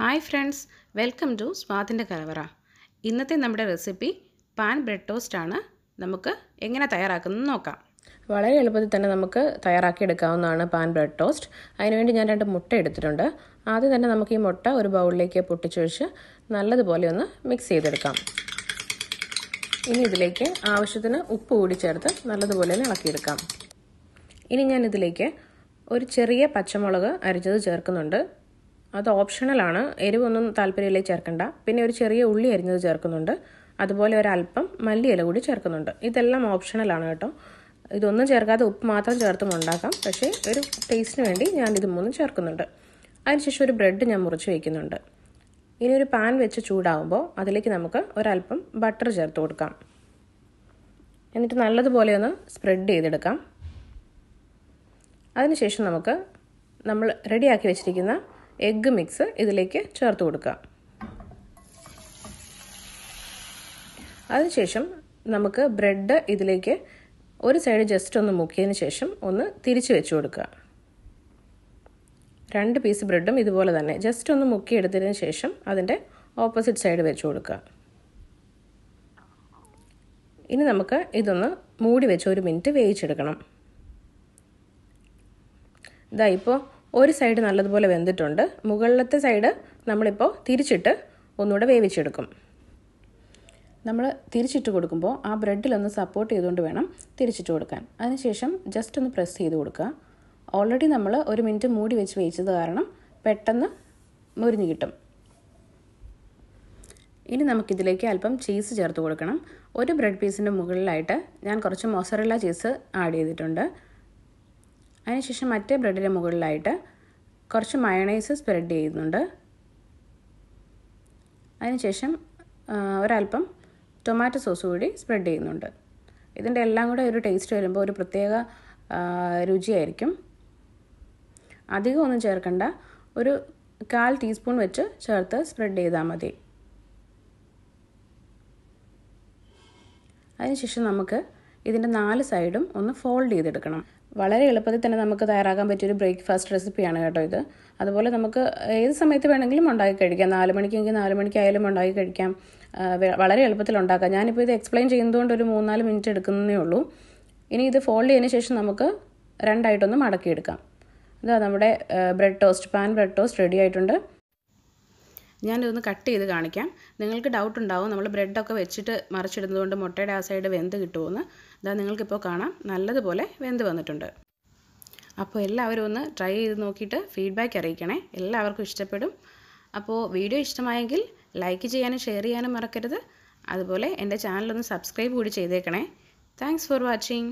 Hi friends welcome to സ്വാതിന്റെ കലവറ. ഇന്നത്തെ നമ്മുടെ റെസിപ്പി പാൻ ബ്രെഡ് ടോസ്റ്റ് ആണ്. നമുക്ക് എങ്ങനെ തയ്യാറാക്കുന്നത് നോക്കാം. വളരെ എളുപ്പത്തിൽ തന്നെ നമുക്ക് തയ്യാറാക്കി എടുക്കാവുന്നതാണ് പാൻ ബ്രെഡ് ടോസ്റ്റ് അതിനുവേണ്ടി ഞാൻ രണ്ട് മുട്ട എടുത്തിട്ടുണ്ട്. ആദ്യം തന്നെ നമുക്ക് ഈ മുട്ട ഒരു ബൗളിലേക്ക് പൊട്ടിച്ചൊഴിച്ച് നല്ലതുപോലെ ഒന്ന് മിക്സ് ചെയ്തെടുക്കാം. ഇനി ഇതിലേക്ക് ആവശ്യത്തിന് ഉപ്പ് കൂടി ചേർത്ത് നല്ലതുപോലെ ഇളക്കിയെടുക്കാം. ഇനി ഞാൻ ഇതിലേക്ക് ഒരു ചെറിയ പച്ചമുളക് അരിച്ചത് ചേർക്കുന്നുണ്ട്. അത് ഓപ്ഷണലാണ് എരിവൊന്നും താല്പര്യമില്ലേ ചേർക്കണ്ട. പിന്നെ ഒരു ചെറിയ ഉള്ളി അരിഞ്ഞത് ചേർക്കുന്നുണ്ട്. അതുപോലെ ഒരല്പം മല്ലിയില കൂടി ചേർക്കുന്നുണ്ട്. ഇതെല്ലാം ഓപ്ഷണലാണ് കേട്ടോ. ഇതൊന്നും ചേർക്കാതെ ഉപ്പ് മാത്രം ചേർത്തും ഉണ്ടാക്കാം. പക്ഷേ ഒരു ടേസ്റ്റിന് വേണ്ടി ഞാൻ ഇത് മൂന്നും ചേർക്കുന്നുണ്ട്. അതിനുശേഷം ഒരു ബ്രെഡ് ഞാൻ മുറിച്ച് വയ്ക്കുന്നുണ്ട് ഇനി ഒരു പാൻ വെച്ച് ചൂടാവുമ്പോൾ അതിലേക്ക് നമുക്ക് ഒരല്പം ബട്ടർ ചേർത്ത് കൊടുക്കാം. എന്നിട്ട് നല്ലതുപോലെ ഒന്ന് സ്പ്രെഡ് ചെയ്തെടുക്കാം. അതിനുശേഷം നമുക്ക് നമ്മൾ റെഡിയാക്കി വെച്ചിരിക്കുന്ന എഗ്ഗ് മിക്സ് ഇതിലേക്ക് ചേർത്ത് കൊടുക്കുക. അതിനുശേഷം നമുക്ക് ബ്രെഡ് ഇതിലേക്ക് ഒരു സൈഡ് ജസ്റ്റ് ഒന്ന് മുക്കിയതിന് ശേഷം ഒന്ന് തിരിച്ച് വെച്ച് കൊടുക്കുക. രണ്ട് പീസ് ബ്രെഡും ഇതുപോലെ തന്നെ. ജസ്റ്റ് ഒന്ന് മുക്കിയെടുത്തതിന് ശേഷം അതിന്റെ ഓപ്പോസിറ്റ് സൈഡ് വെച്ച് കൊടുക്കുക. ഇനി നമുക്ക് ഇതൊന്ന് മൂടി വെച്ച് ഒരു മിനിറ്റ് വേവിച്ചെടുക്കണം. ഇതാ ഇപ്പോൾ ഒരു സൈഡ് നല്ലതുപോലെ വെന്തിട്ടുണ്ട്. മുകളിലത്തെ സൈഡ് നമ്മളിപ്പോൾ തിരിച്ചിട്ട് ഒന്നുകൂടെ വേവിച്ചെടുക്കും. നമ്മൾ തിരിച്ചിട്ട് കൊടുക്കുമ്പോൾ ആ ബ്രെഡിലൊന്ന് സപ്പോർട്ട് ചെയ്തുകൊണ്ട് വേണം തിരിച്ചിട്ട് കൊടുക്കാൻ. അതിനുശേഷം ജസ്റ്റ് ഒന്ന് പ്രസ് ചെയ്ത് കൊടുക്കുക. ഓൾറെഡി നമ്മൾ ഒരു മിനിറ്റ് മൂടി വെച്ച് വേവിച്ചത് കാരണം പെട്ടെന്ന് മുരിഞ്ഞ് കിട്ടും. ഇനി നമുക്കിതിലേക്ക് അല്പം ചീസ് ചേർത്ത് കൊടുക്കണം. ഒരു ബ്രെഡ് പീസിന്റെ മുകളിലായിട്ട് ഞാൻ കുറച്ച് മൊസറല്ല ചീസ് ആഡ് ചെയ്തിട്ടുണ്ട്. അതിനുശേഷം മറ്റേ ബ്രെഡിന്റെ മുകളിലായിട്ട് കുറച്ച് മയണൈസ് സ്പ്രെഡ് ചെയ്യുന്നുണ്ട്. അതിനുശേഷം ഒരല്പം ടൊമാറ്റോ സോസ് കൂടി സ്പ്രെഡ് ചെയ്യുന്നുണ്ട്. ഇതിന്റെ എല്ലാം കൂടെ ഒരു ടേസ്റ്റ് വരുമ്പോൾ ഒരു പ്രത്യേക രുചിയായിരിക്കും. അധികം ഒന്നും ചേർക്കണ്ട. ഒരു കാൽ ടീസ്പൂൺ വെച്ച് ചേർത്ത് സ്പ്രെഡ് ചെയ്താൽ മതി. അതിനുശേഷം നമുക്ക് ഇതിന്റെ നാല് സൈഡും ഒന്ന് ഫോൾഡ് ചെയ്തെടുക്കണം. വളരെ എളുപ്പത്തിൽ തന്നെ നമുക്ക് തയ്യാറാക്കാൻ പറ്റിയൊരു ബ്രേക്ക്ഫാസ്റ്റ് റെസിപ്പിയാണ് കേട്ടോ ഇത്. അതുപോലെ നമുക്ക് ഏത് സമയത്ത് വേണമെങ്കിലും ഉണ്ടാക്കി കഴിക്കാം. നാല് മണിക്കെങ്കിൽ നാല് മണിക്കായാലും ഉണ്ടാക്കി കഴിക്കാം. വളരെ എളുപ്പത്തിൽ ഉണ്ടാക്കാം. ഞാനിപ്പോൾ ഇത് എക്സ്പ്ലെയിൻ ചെയ്യുന്നതുകൊണ്ട് ഒരു മൂന്നാൽ മിനിറ്റ് എടുക്കുന്നേ ഉള്ളൂ. ഇനി ഇത് ഫോൾഡ് ചെയ്തതിന് ശേഷം നമുക്ക് രണ്ടായിട്ടൊന്ന് മടക്കിയെടുക്കാം. ഇതാ നമ്മുടെ bread toast pan bread toast ready ആയിട്ടുണ്ട്. ഞാനിതൊന്ന് കട്ട് ചെയ്ത് കാണിക്കാം. നിങ്ങൾക്ക് ഡൗട്ട് ഉണ്ടാവും നമ്മൾ ബ്രെഡൊക്കെ വെച്ചിട്ട് മറിച്ചിടുന്നതുകൊണ്ട് മുട്ടയുടെ ആ സൈഡ് വെന്ത് കിട്ടുമെന്ന് ഇതാ നിങ്ങൾക്കിപ്പോൾ കാണാം നല്ലതുപോലെ വെന്ത് വന്നിട്ടുണ്ട്. അപ്പോൾ എല്ലാവരും ഒന്ന് ട്രൈ ചെയ്ത് നോക്കിയിട്ട് ഫീഡ്ബാക്ക് അറിയിക്കണേ. എല്ലാവർക്കും ഇഷ്ടപ്പെടും. അപ്പോൾ വീഡിയോ ഇഷ്ടമായെങ്കിൽ ലൈക്ക് ചെയ്യാനും ഷെയർ ചെയ്യാനും മറക്കരുത്. അതുപോലെ എന്റെ ചാനലൊന്ന് സബ്സ്ക്രൈബ് കൂടി ചെയ്തേക്കണേ. Thanks for watching